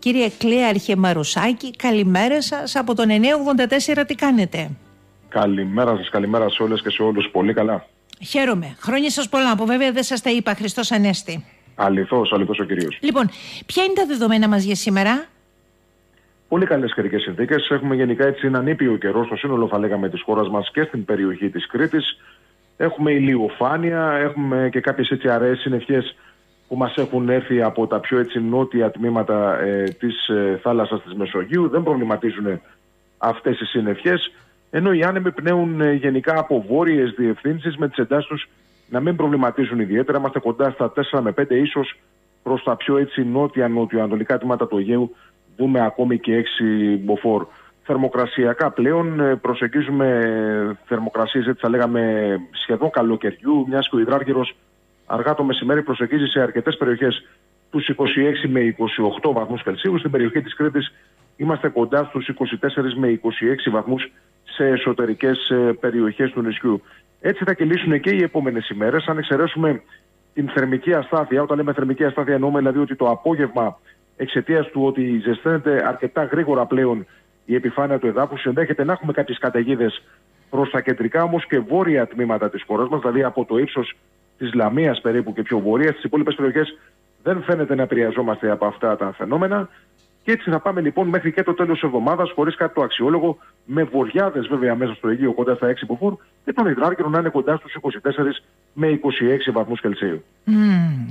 Κύριε Κλέαρχε Μαρουσάκη, καλημέρα σας από τον 984, τι κάνετε; Καλημέρα σας, καλημέρα σε όλες και σε όλους, πολύ καλά. Χαίρομαι. Χρόνια σας πολλά, που βέβαια δεν σας τα είπα, Χριστός Ανέστη. Αληθώς, αληθώς ο κυρίως. Λοιπόν, ποια είναι τα δεδομένα μας για σήμερα; Πολύ καλές καιρικές συνθήκες. Έχουμε γενικά έτσι έναν ήπιο καιρό στο σύνολο θα λέγαμε της χώρας μας και στην περιοχή της Κρήτης. Έχουμε ηλιοφάνεια, έχουμε και κάποιες έτσι αραιές συννεφιές που μας έχουν έρθει από τα πιο έτσι νότια τμήματα ε, της ε, θάλασσας της Μεσογείου. Δεν προβληματίζουν αυτές οι συννεφιές, ενώ οι άνεμοι πνέουν ε, γενικά από βόρειες διευθύνσεις με τις εντάσεις τους να μην προβληματίζουν ιδιαίτερα. Είμαστε κοντά στα 4 με 5 ίσως προς τα πιο έτσι νότια-νότιο-ανατολικά τμήματα του Αιγαίου δούμε ακόμη και 6 μποφόρ. Θερμοκρασιακά πλέον ε, προσεγγίζουμε θερμοκρασίες έτσι θα λέγαμε σχεδόν καλοκαιριού, μιας και ο υδράργυρος αργά το μεσημέρι προσεγγίζει σε αρκετές περιοχές τους 26 με 28 βαθμούς Κελσίου. Στην περιοχή της Κρήτης είμαστε κοντά στους 24 με 26 βαθμούς σε εσωτερικές ε, περιοχές του νησιού. Έτσι θα κυλήσουν και οι επόμενες ημέρες, αν εξαιρέσουμε την θερμική αστάθεια. Όταν λέμε θερμική αστάθεια εννοούμε δηλαδή ότι το απόγευμα εξαιτίας του ότι ζεσταίνεται αρκετά γρήγορα πλέον η επιφάνεια του εδάφους, ενδέχεται να έχουμε κάποιες καταιγίδες προς τα κεντρικά όμως και βόρεια τμήματα της χώρας μας, δηλαδή από το ύψος της Λαμίας περίπου και πιο βόρειας. Στι υπόλοιπες περιοχές δεν φαίνεται να επηρεαζόμαστε από αυτά τα φαινόμενα. Και έτσι θα πάμε λοιπόν μέχρι και το τέλος της εβδομάδας, χωρίς κάτι το αξιόλογο, με βοριάδες βέβαια μέσα στο Αιγείο κοντά στα 6 μποφόρ και τον υδράργυρο να είναι κοντά στους 24 με 26 βαθμούς Κελσίου. Mm,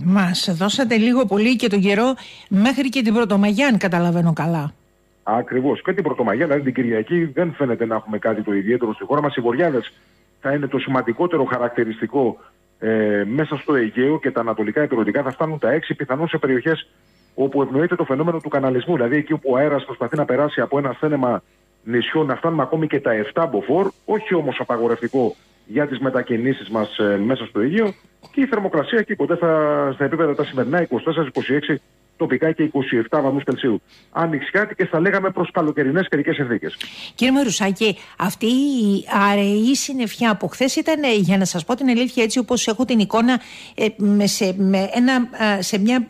Μας δώσατε λίγο πολύ και τον καιρό μέχρι και την Πρωτομαγιά, αν καταλαβαίνω καλά. Ακριβώς. Και την Πρωτομαγιά, δηλαδή την Κυριακή, δεν φαίνεται να έχουμε κάτι το ιδιαίτερο στη χώρα μας. Οι βοριάδες θα είναι το σημαντικότερο χαρακτηριστικό ε, μέσα στο Αιγαίο και τα ανατολικά επιρροτικά θα φτάνουν τα 6 πιθανόν σε περιοχές όπου ευνοείται το φαινόμενο του καναλισμού. Δηλαδή εκεί όπου ο αέρας προσπαθεί να περάσει από ένα στένεμα νησιών να φτάνουμε ακόμη και τα 7 μποφόρ, όχι όμως απαγορευτικό για τις μετακινήσεις μας ε, μέσα στο Αιγαίο. Και η θερμοκρασία εκεί κοντά στα επίπεδα τα σημερινά 24-26 τοπικά και 27 βαθμούς Κελσίου. Άνοιξε και θα λέγαμε προς καλοκαιρινές καιρικές συνθήκες. Κύριε Μαρουσάκη, αυτή η αραιή συννεφιά από χθες ήταν, ε, για να σας πω την αλήθεια, έτσι όπως έχω την εικόνα, ε, σε, με ένα, σε μια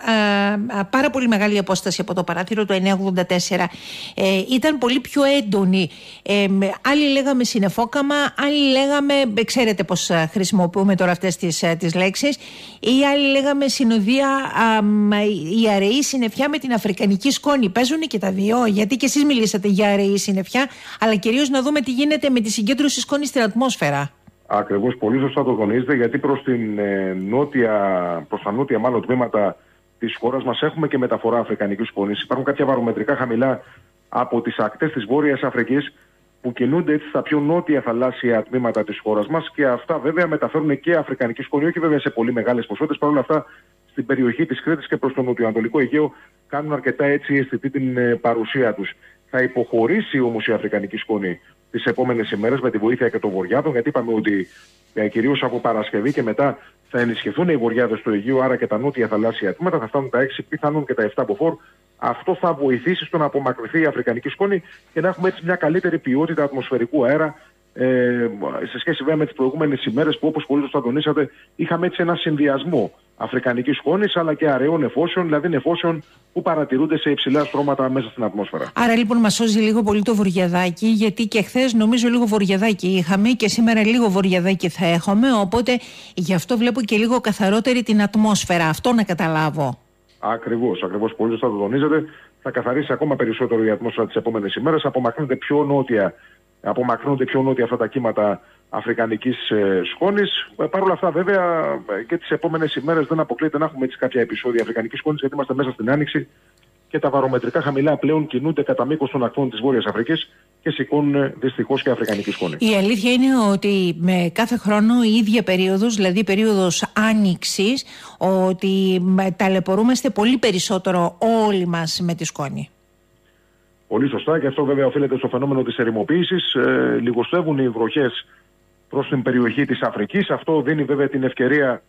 πάρα πολύ μεγάλη απόσταση από το παράθυρο του 984. Ε, ήταν πολύ πιο έντονη. Ε, άλλοι λέγαμε συνεφόκαμα, άλλοι λέγαμε, ξέρετε πώς χρησιμοποιούμε τώρα αυτές τις λέξεις, ή άλλοι λέγαμε συνοδεία η αραιή αραιή συννεφιά με την αφρικανική σκόνη. Παίζουν και τα δύο, γιατί και εσείς μιλήσατε για αραιή συννεφιά, αλλά κυρίως να δούμε τι γίνεται με τη συγκέντρωση σκόνη στην ατμόσφαιρα. Ακριβώς, πολύ σωστά το τονίζετε, γιατί προς ε, νότια, προς τα νότια μάλλον τμήματα της χώρας μας έχουμε και μεταφορά αφρικανικής σκόνης. Υπάρχουν κάποια βαρομετρικά χαμηλά από τις ακτές της Βόρειας Αφρικής που κινούνται έτσι στα πιο νότια θαλάσσια τμήματα της χώρας μας και αυτά βέβαια μεταφέρουν και αφρικανική σκόνη, όχι βέβαια σε πολύ μεγάλες ποσότητες. Παρ' όλα αυτά στην περιοχή της Κρήτης και προς το νοτιοανατολικό Αιγαίο κάνουν αρκετά έτσι αισθητή την ε, παρουσία τους. Θα υποχωρήσει όμως η Αφρικανική σκόνη τις επόμενες ημέρες με τη βοήθεια και των βοριάδων γιατί είπαμε ότι ε, κυρίως από Παρασκευή και μετά θα ενισχυθούν οι βοριάδες του Αιγαίου άρα και τα νότια θαλάσσια τμήματα θα φτάνουν τα 6 πιθανόν και τα 7 μποφόρ. Αυτό θα βοηθήσει στο να απομακρυνθεί η Αφρικανική σκόνη και να έχουμε έτσι μια καλύτερη ποιότητα ατμοσφαιρικού αέρα ε, σε σχέση βέβαια με τις προηγούμενες ημέρες που όπως πολύ σωστά τονίσατε, είχαμε έτσι ένα συνδυασμό αφρικανικής σκόνης αλλά και αραιών εφόσεων, δηλαδή νεφώσεων που παρατηρούνται σε υψηλά στρώματα μέσα στην ατμόσφαιρα. Άρα λοιπόν μας σώζει λίγο πολύ το βορειαδάκι, γιατί και χθες νομίζω λίγο βορειαδάκι είχαμε και σήμερα λίγο βορειαδάκι θα έχουμε. Οπότε γι' αυτό βλέπω και λίγο καθαρότερη την ατμόσφαιρα. Αυτό να καταλάβω. Ακριβώς, ακριβώς. Πολύ σωστά το τονίζετε. Θα καθαρίσει ακόμα περισσότερο η ατμόσφαιρα τις επόμενες ημέρες. Απομακρύνεται πιο νότια απομακρύνονται πιο νότια αυτά τα κύματα αφρικανικής ε, σκόνης. Ε, Παρ' όλα αυτά, βέβαια, ε, και τις επόμενες ημέρες δεν αποκλείεται να έχουμε έτσι κάποια επεισόδια αφρικανικής σκόνης, γιατί είμαστε μέσα στην άνοιξη και τα βαρομετρικά χαμηλά πλέον κινούνται κατά μήκος των ακτών της Βόρειας Αφρικής και σηκώνουν δυστυχώς και αφρικανική σκόνη. Η αλήθεια είναι ότι με κάθε χρόνο η ίδια περίοδος, δηλαδή περίοδος άνοιξης, ότι ταλαιπωρούμαστε πολύ περισσότερο όλοι μας με τη σκόνη. Πολύ σωστά και αυτό βέβαια οφείλεται στο φαινόμενο της ερημοποίησης. Ε, λιγοστεύουν οι βροχές προς την περιοχή της Αφρικής. Αυτό δίνει βέβαια την ευκαιρία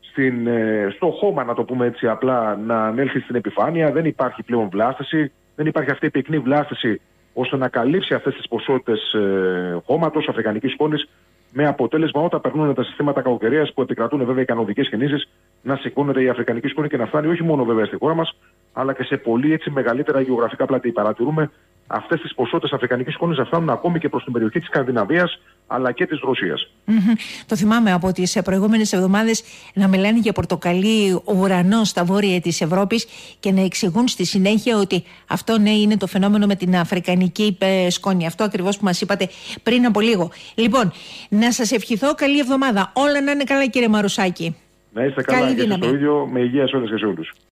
στην, ε, στο χώμα, να το πούμε έτσι απλά, να ανέλθει στην επιφάνεια. Δεν υπάρχει πλέον βλάστηση. Δεν υπάρχει αυτή η πυκνή βλάστηση ώστε να καλύψει αυτές τις ποσότητες ε, χώματος, αφρικανικής σκόνης με αποτέλεσμα όταν περνούν τα συστήματα κακοκαιρίας που επικρατούν βέβαια οι κανονικέ κινήσεις να σηκώνεται η αφρικανική σκόνη και να φτάνει όχι μόνο βέβαια στη χώρα μας, αλλά και σε πολύ έτσι μεγαλύτερα γεωγραφικά πλατή. Παρατηρούμε αυτές τις ποσότητες αφρικανικής σκόνη να φτάνουν ακόμη και προς την περιοχή της Σκανδιναβίας αλλά και της Ρωσίας. Το θυμάμαι από τις προηγούμενες εβδομάδες να μιλάνε για πορτοκαλί ουρανό στα βόρεια της Ευρώπης και να εξηγούν στη συνέχεια ότι αυτό ναι είναι το φαινόμενο με την αφρικανική ε, σκόνη. Αυτό ακριβώς που μας είπατε πριν από λίγο. Λοιπόν, να σας ευχηθώ καλή εβδομάδα. Όλα να είναι καλά, κύριε Μαρουσάκη. Να είστε καλά και στο ίδιο με υγεία σε όλες και σε όλους.